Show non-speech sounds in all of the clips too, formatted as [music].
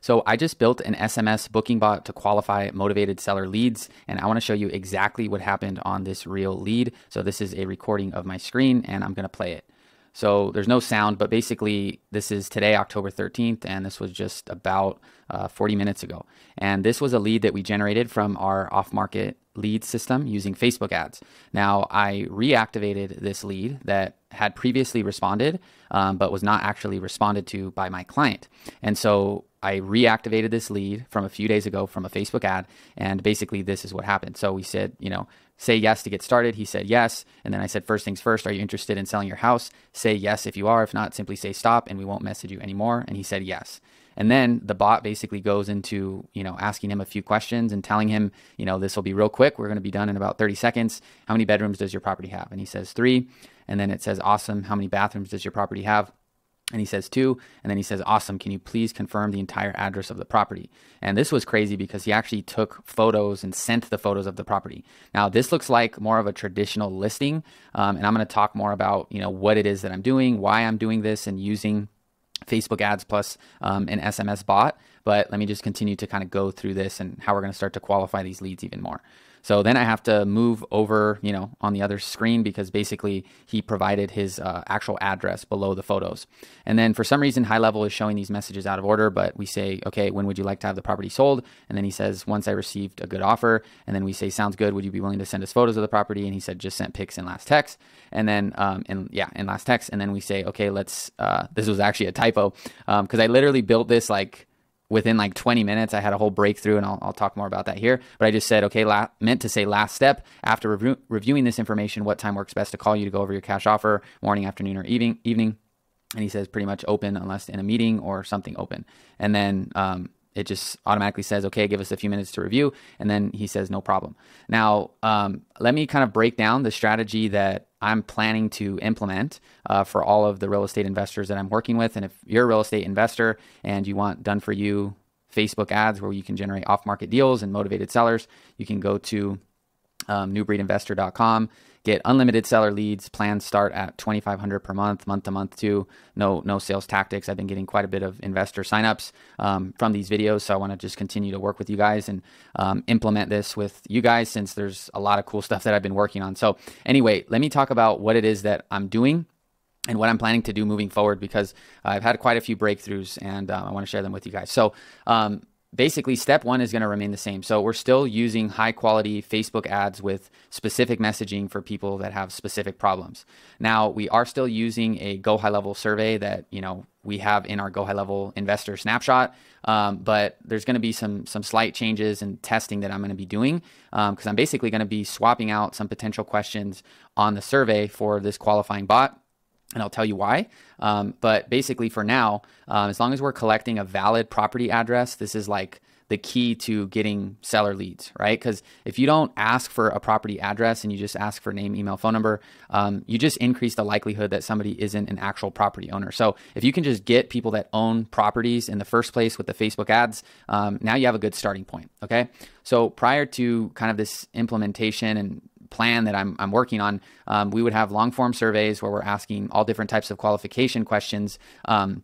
So I just built an SMS booking bot to qualify motivated seller leads. And I want to show you exactly what happened on this real lead. So this is a recording of my screen and I'm going to play it. So there's no sound, but basically, this is today, October 13th, and this was just about uh, 40 minutes ago. And this was a lead that we generated from our off market lead system using Facebook ads. Now, I reactivated this lead that had previously responded, um, but was not actually responded to by my client. And so I reactivated this lead from a few days ago from a Facebook ad. And basically, this is what happened. So we said, you know, say yes to get started. He said yes. And then I said, first things first, are you interested in selling your house? Say yes if you are. If not, simply say stop and we won't message you anymore. And he said yes. And then the bot basically goes into, you know, asking him a few questions and telling him, you know, this will be real quick. We're going to be done in about 30 seconds. How many bedrooms does your property have? And he says three. And then it says, awesome. How many bathrooms does your property have? And he says two, and then he says, Awesome, can you please confirm the entire address of the property? And this was crazy because he actually took photos and sent the photos of the property. Now, this looks like more of a traditional listing, um, and I'm going to talk more about you know what it is that I'm doing, why I'm doing this, and using Facebook ads plus um, an SMS bot. But let me just continue to kind of go through this and how we're going to start to qualify these leads even more. So then I have to move over, you know, on the other screen because basically he provided his uh, actual address below the photos. And then for some reason, HighLevel is showing these messages out of order, but we say, okay, when would you like to have the property sold? And then he says, once I received a good offer. And then we say, sounds good. Would you be willing to send us photos of the property? And he said, just sent pics in last text. And then, um, in, yeah, in last text. And then we say, okay, let's, uh, this was actually a typo because um, I literally built this like within like 20 minutes, I had a whole breakthrough, and I'll, I'll talk more about that here. But I just said, okay, la- meant to say last step. After review- reviewing this information, what time works best to call you to go over your cash offer, morning, afternoon, or evening? Evening. And he says pretty much open unless in a meeting or something open. And then um, it just automatically says, okay, give us a few minutes to review. And then he says, no problem. Now, um, let me kind of break down the strategy that I'm planning to implement uh, for all of the real estate investors that I'm working with. And if you're a real estate investor and you want done for you Facebook ads where you can generate off market deals and motivated sellers, you can go to um, newbreedinvestor.com get unlimited seller leads. Plans start at 2500 per month, month to month too. No, no sales tactics. I've been getting quite a bit of investor signups um, from these videos. So I want to just continue to work with you guys and um, implement this with you guys since there's a lot of cool stuff that I've been working on. So anyway, let me talk about what it is that I'm doing and what I'm planning to do moving forward because I've had quite a few breakthroughs and uh, I want to share them with you guys. So, um, basically step one is going to remain the same. So we're still using high quality Facebook ads with specific messaging for people that have specific problems. Now we are still using a Go High Level survey that you know we have in our Go High Level Investor Snapshot, um, but there's going to be some some slight changes and testing that I'm going to be doing because um, I'm basically going to be swapping out some potential questions on the survey for this qualifying bot and I'll tell you why. Um, but basically, for now, um, as long as we're collecting a valid property address, this is like the key to getting seller leads, right? Because if you don't ask for a property address and you just ask for name, email, phone number, um, you just increase the likelihood that somebody isn't an actual property owner. So if you can just get people that own properties in the first place with the Facebook ads, um, now you have a good starting point, okay? So prior to kind of this implementation and plan that I'm, I'm working on, um, we would have long form surveys where we're asking all different types of qualification questions. Um,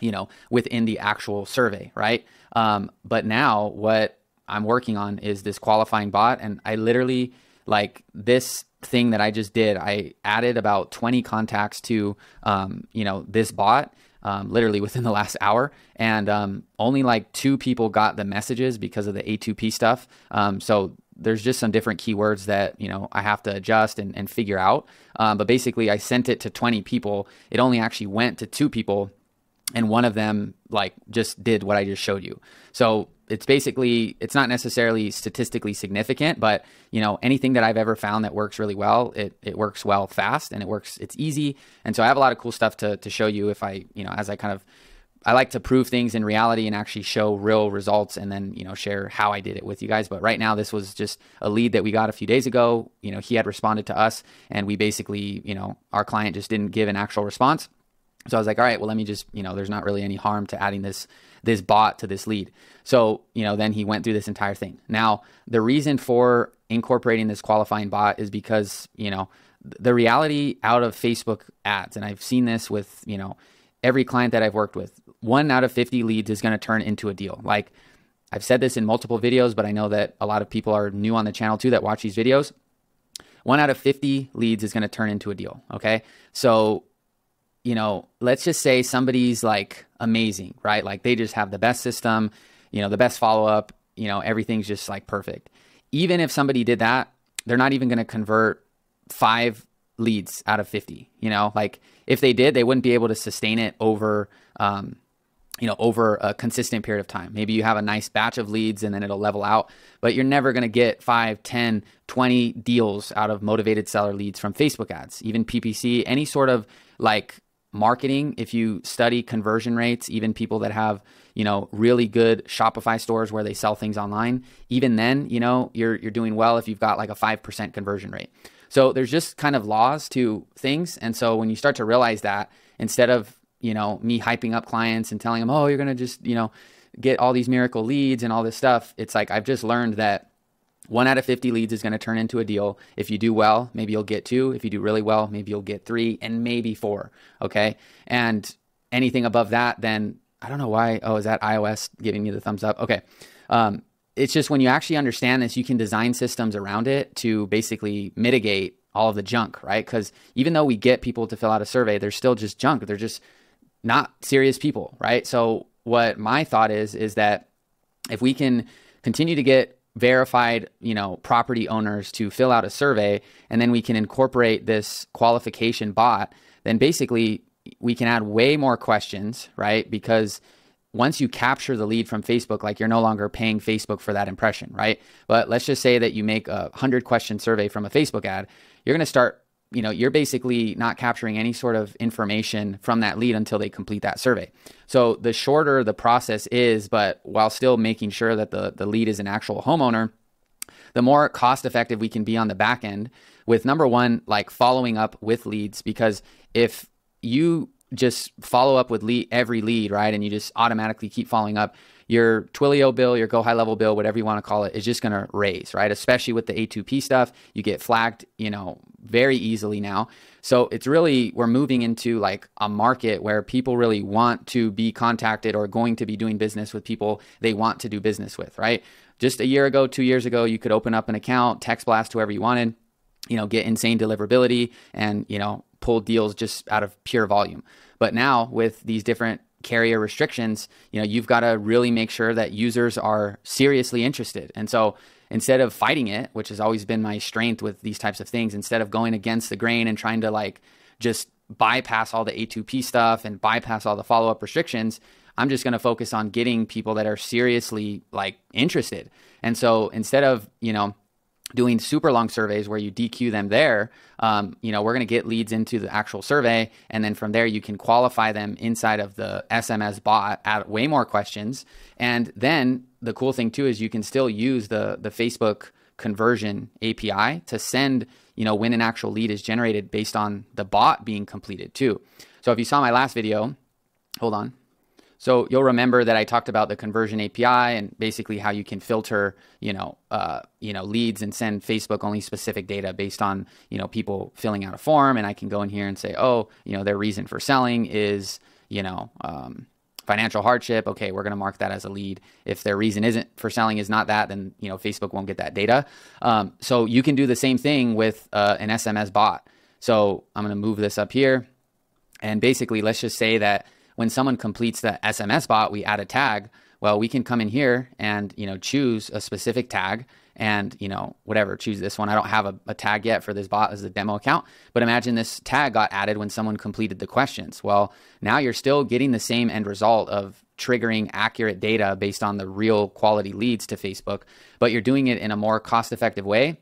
you know, within the actual survey, right? Um, but now what I'm working on is this qualifying bot, and I literally like this thing that I just did. I added about 20 contacts to, um, you know, this bot. Um, literally within the last hour, and um, only like two people got the messages because of the A2P stuff. Um, so there's just some different keywords that you know I have to adjust and, and figure out. Um, but basically, I sent it to 20 people. It only actually went to two people, and one of them like just did what I just showed you. So it's basically it's not necessarily statistically significant, but you know anything that I've ever found that works really well, it it works well fast and it works it's easy. And so I have a lot of cool stuff to to show you if I you know as I kind of I like to prove things in reality and actually show real results and then, you know, share how I did it with you guys. But right now, this was just a lead that we got a few days ago. You know, he had responded to us and we basically, you know, our client just didn't give an actual response. So I was like, all right, well, let me just, you know, there's not really any harm to adding this this bot to this lead. So, you know, then he went through this entire thing. Now, the reason for incorporating this qualifying bot is because, you know, the reality out of Facebook ads, and I've seen this with, you know, every client that I've worked with, one out of 50 leads is going to turn into a deal. Like I've said this in multiple videos, but I know that a lot of people are new on the channel too that watch these videos. One out of 50 leads is going to turn into a deal. Okay. So, you know, let's just say somebody's like amazing, right? Like they just have the best system, you know, the best follow up, you know, everything's just like perfect. Even if somebody did that, they're not even going to convert five leads out of 50, you know, like if they did, they wouldn't be able to sustain it over, um, you know, over a consistent period of time. Maybe you have a nice batch of leads and then it'll level out, but you're never going to get 5, 10, 20 deals out of motivated seller leads from Facebook ads, even PPC, any sort of like marketing. If you study conversion rates, even people that have, you know, really good Shopify stores where they sell things online, even then, you know, you're you're doing well if you've got like a 5% conversion rate. So there's just kind of laws to things. And so when you start to realize that, instead of, you know, me hyping up clients and telling them, oh, you're going to just, you know, get all these miracle leads and all this stuff, it's like I've just learned that one out of 50 leads is going to turn into a deal. If you do well, maybe you'll get two. If you do really well, maybe you'll get three and maybe four. Okay. And anything above that, then I don't know why. Oh, is that iOS giving me the thumbs up? Okay. Um, it's just when you actually understand this, you can design systems around it to basically mitigate all of the junk, right? Because even though we get people to fill out a survey, they're still just junk. They're just not serious people, right? So what my thought is is that if we can continue to get verified, you know, property owners to fill out a survey and then we can incorporate this qualification bot, then basically we can add way more questions, right? Because once you capture the lead from Facebook, like you're no longer paying Facebook for that impression, right? But let's just say that you make a 100 question survey from a Facebook ad, you're going to start, you know, you're basically not capturing any sort of information from that lead until they complete that survey. So the shorter the process is, but while still making sure that the, the lead is an actual homeowner, the more cost effective we can be on the back end with number one, like following up with leads. Because if you just follow up with lead, every lead, right? And you just automatically keep following up. Your Twilio bill, your Go High Level bill, whatever you want to call it, is just going to raise, right? Especially with the A2P stuff, you get flagged, you know, very easily now. So it's really we're moving into like a market where people really want to be contacted or going to be doing business with people they want to do business with, right? Just a year ago, two years ago, you could open up an account, text blast whoever you wanted, you know, get insane deliverability, and you know, pull deals just out of pure volume. But now with these different carrier restrictions, you know, you've got to really make sure that users are seriously interested. And so instead of fighting it, which has always been my strength with these types of things, instead of going against the grain and trying to like just bypass all the A2P stuff and bypass all the follow up restrictions, I'm just going to focus on getting people that are seriously like interested. And so instead of, you know, doing super long surveys where you DQ them there, um, you know, we're going to get leads into the actual survey. And then from there, you can qualify them inside of the SMS bot, add way more questions. And then the cool thing too is you can still use the, the Facebook conversion API to send, you know, when an actual lead is generated based on the bot being completed too. So if you saw my last video, hold on. So you'll remember that I talked about the conversion API and basically how you can filter, you know, uh, you know, leads and send Facebook only specific data based on, you know, people filling out a form. And I can go in here and say, oh, you know, their reason for selling is, you know, um, financial hardship. Okay, we're going to mark that as a lead. If their reason isn't for selling is not that, then you know Facebook won't get that data. Um, so you can do the same thing with uh, an SMS bot. So I'm going to move this up here, and basically, let's just say that when someone completes the SMS bot, we add a tag. Well, we can come in here and you know choose a specific tag and you know whatever choose this one. I don't have a, a tag yet for this bot as a demo account, but imagine this tag got added when someone completed the questions. Well, now you're still getting the same end result of triggering accurate data based on the real quality leads to Facebook, but you're doing it in a more cost effective way.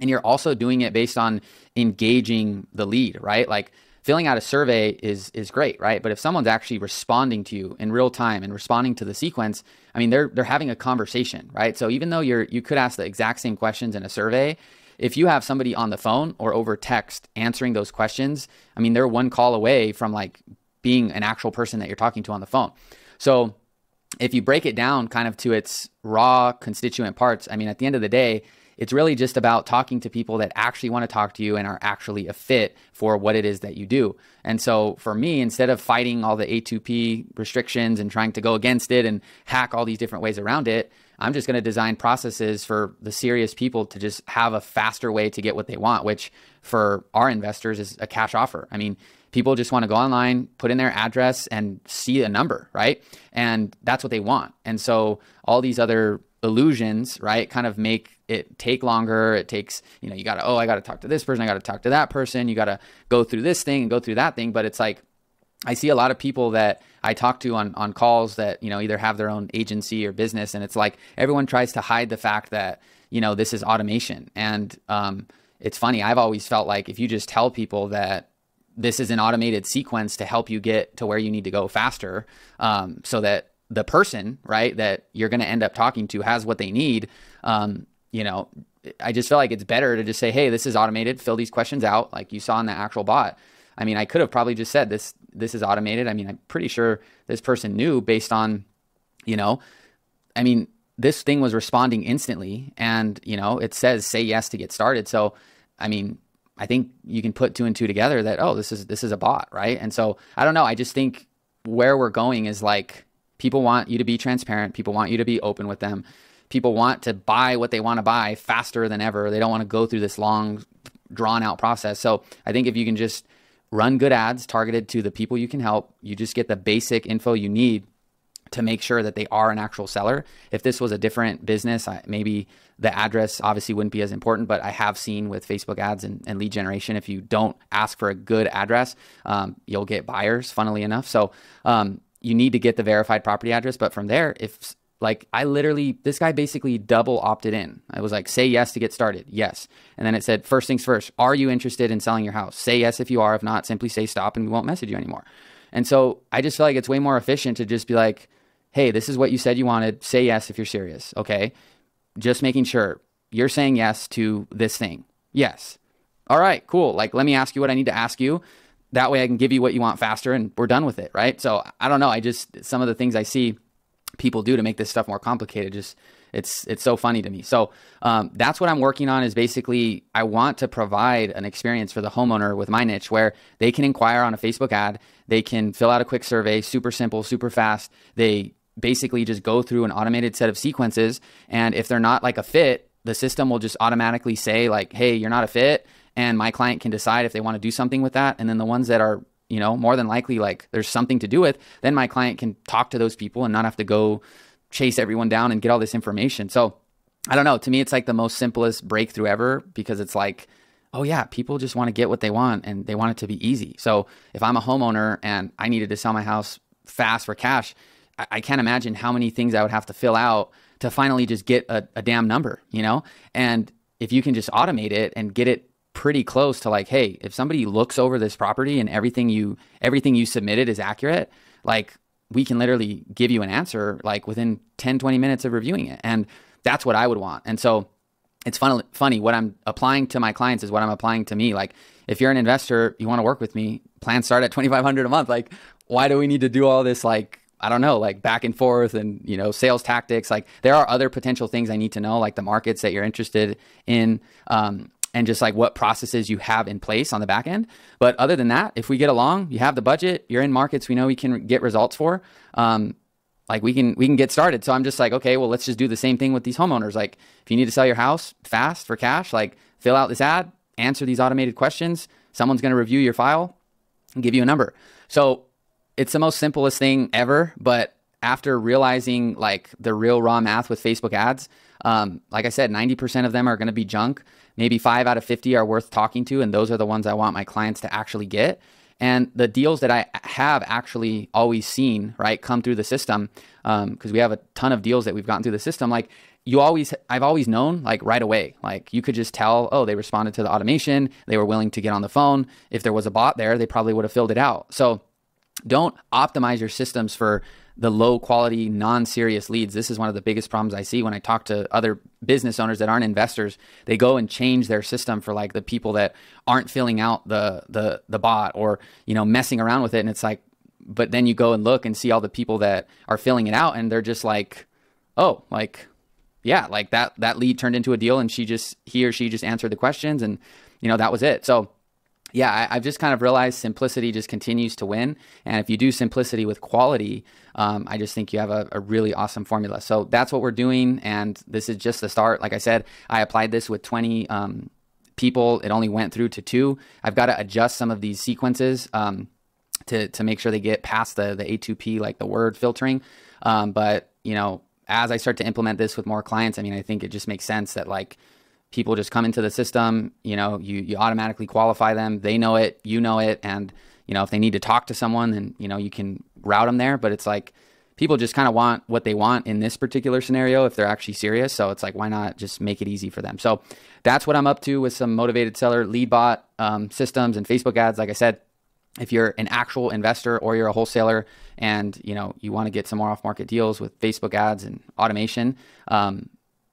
And you're also doing it based on engaging the lead, right? Like filling out a survey is is great, right? But if someone's actually responding to you in real time and responding to the sequence, I mean, they're they're having a conversation, right? So even though you're you could ask the exact same questions in a survey, if you have somebody on the phone or over text answering those questions, I mean, they're one call away from like being an actual person that you're talking to on the phone. So if you break it down kind of to its raw constituent parts, I mean, at the end of the day, it's really just about talking to people that actually want to talk to you and are actually a fit for what it is that you do. And so for me, instead of fighting all the A2P restrictions and trying to go against it and hack all these different ways around it, I'm just going to design processes for the serious people to just have a faster way to get what they want, which for our investors is a cash offer. I mean, people just want to go online, put in their address and see a number, right? And that's what they want. And so all these other illusions, right, kind of make it take longer. It takes, you know, you got to, oh, I got to talk to this person. I got to talk to that person. You got to go through this thing and go through that thing. But it's like, I see a lot of people that I talk to on, on calls that, you know, either have their own agency or business. And it's like everyone tries to hide the fact that, you know, this is automation. And um, it's funny. I've always felt like if you just tell people that this is an automated sequence to help you get to where you need to go faster um, so that the person, right, that you're going to end up talking to has what they need, um, you know, I just feel like it's better to just say, hey, this is automated, fill these questions out like you saw in the actual bot. I mean, I could have probably just said this this is automated. I mean, I'm pretty sure this person knew based on, you know, I mean, this thing was responding instantly and, you know, it says say yes to get started. So, I mean, I think you can put two and two together that oh, this is this is a bot, right? And so, I don't know, I just think where we're going is like people want you to be transparent, people want you to be open with them. People want to buy what they want to buy faster than ever. They don't want to go through this long drawn out process. So, I think if you can just run good ads targeted to the people you can help. You just get the basic info you need to make sure that they are an actual seller. If this was a different business, I, maybe the address obviously wouldn't be as important, but I have seen with Facebook ads and, and lead generation, if you don't ask for a good address, um, you'll get buyers, funnily enough. So um, you need to get the verified property address. But from there, if like I literally, this guy basically double opted in. I was like, say yes to get started. Yes. And then it said, first things first, are you interested in selling your house? Say yes if you are. If not, simply say stop and we won't message you anymore. And so I just feel like it's way more efficient to just be like, hey, this is what you said you wanted. Say yes if you're serious. Okay. Just making sure you're saying yes to this thing. Yes. All right, cool. Like, let me ask you what I need to ask you. That way I can give you what you want faster and we're done with it. Right. So I don't know. I just, some of the things I see people do to make this stuff more complicated. Just it's it's so funny to me. So um, that's what I'm working on. Is basically I want to provide an experience for the homeowner with my niche where they can inquire on a Facebook ad, they can fill out a quick survey, super simple, super fast. They basically just go through an automated set of sequences, and if they're not like a fit, the system will just automatically say like, "Hey, you're not a fit." And my client can decide if they want to do something with that. And then the ones that are you know, more than likely like there's something to do with, then my client can talk to those people and not have to go chase everyone down and get all this information. So I don't know. To me, it's like the most simplest breakthrough ever because it's like, oh yeah, people just want to get what they want and they want it to be easy. So if I'm a homeowner and I needed to sell my house fast for cash, I, I can't imagine how many things I would have to fill out to finally just get a, a damn number, you know? And if you can just automate it and get it pretty close to like, hey, if somebody looks over this property and everything you everything you submitted is accurate, like we can literally give you an answer like within 10 20 minutes of reviewing it. And that's what I would want. And so it's fun, funny what I'm applying to my clients is what I'm applying to me. Like if you're an investor, you want to work with me, plans start at [laughs] 2500 a month. Like why do we need to do all this like I don't know, like back and forth and, you know, sales tactics. Like there are other potential things I need to know, like the markets that you're interested in. Um, and just like what processes you have in place on the back end. But other than that, if we get along, you have the budget, you're in markets we know we can get results for. Um, like we can we can get started. So I'm just like, okay, well, let's just do the same thing with these homeowners. Like, if you need to sell your house fast for cash, like fill out this ad, answer these automated questions. Someone's going to review your file and give you a number. So it's the most simplest thing ever. But after realizing like the real raw math with Facebook ads, um, like I said, 90% of them are going to be junk maybe five out of 50 are worth talking to. And those are the ones I want my clients to actually get. And the deals that I have actually always seen, right, come through the system, because um, we have a ton of deals that we've gotten through the system. Like you always, I've always known, like right away, like you could just tell, oh, they responded to the automation, they were willing to get on the phone. If there was a bot there, they probably would have filled it out. So don't optimize your systems for the low quality, non serious leads. This is one of the biggest problems I see when I talk to other business owners that aren't investors. They go and change their system for like the people that aren't filling out the the the bot or you know messing around with it, and it's like, but then you go and look and see all the people that are filling it out, and they're just like, oh, like yeah, like that that lead turned into a deal, and she just he or she just answered the questions, and you know that was it. So yeah, I, have just kind of realized simplicity just continues to win. And if you do simplicity with quality, um, I just think you have a, a, really awesome formula. So that's what we're doing. And this is just the start. Like I said, I applied this with 20 um, people. It only went through to two. I've got to adjust some of these sequences um, to, to make sure they get past the, the A2P, like the word filtering. Um, but, you know, as I start to implement this with more clients, I mean, I think it just makes sense that like, people just come into the system you know you you automatically qualify them. They know it you know it and you know if they need to talk to someone then you know you can route them there. But it's like people just kind of want what they want in this particular scenario if they're actually serious. So it's like why not just make it easy for them? So that's what i'm up to with some motivated seller lead bot um, systems and facebook ads. Like i said if you're an actual investor or you're a wholesaler and you know you want to get some more off market deals with facebook ads and automation um,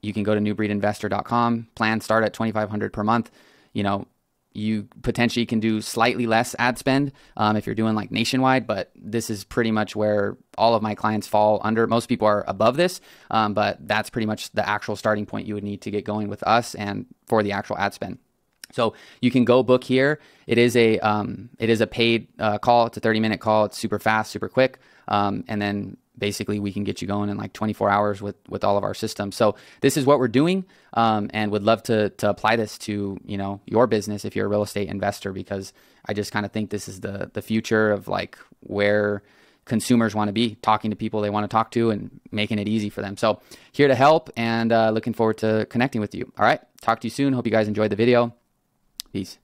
you can go to newbreedinvestor.com. Plans start at 2500 per month. You know, you potentially can do slightly less ad spend um, if you're doing like nationwide, but this is pretty much where all of my clients fall under. Most people are above this, um, but that's pretty much the actual starting point you would need to get going with us and for the actual ad spend. So you can go book here. It is a um, it is a paid uh, call. It's a 30 minute call. It's super fast, super quick, um, and then basically we can get you going in like 24 hours with with all of our systems. So this is what we're doing um, and would love to to apply this to you know your business if you're a real estate investor because i just kind of think this is the the future of like where consumers want to be talking to people they want to talk to and making it easy for them. So here to help and uh, looking forward to connecting with you. All right talk to you soon. Hope you guys enjoyed the video. Peace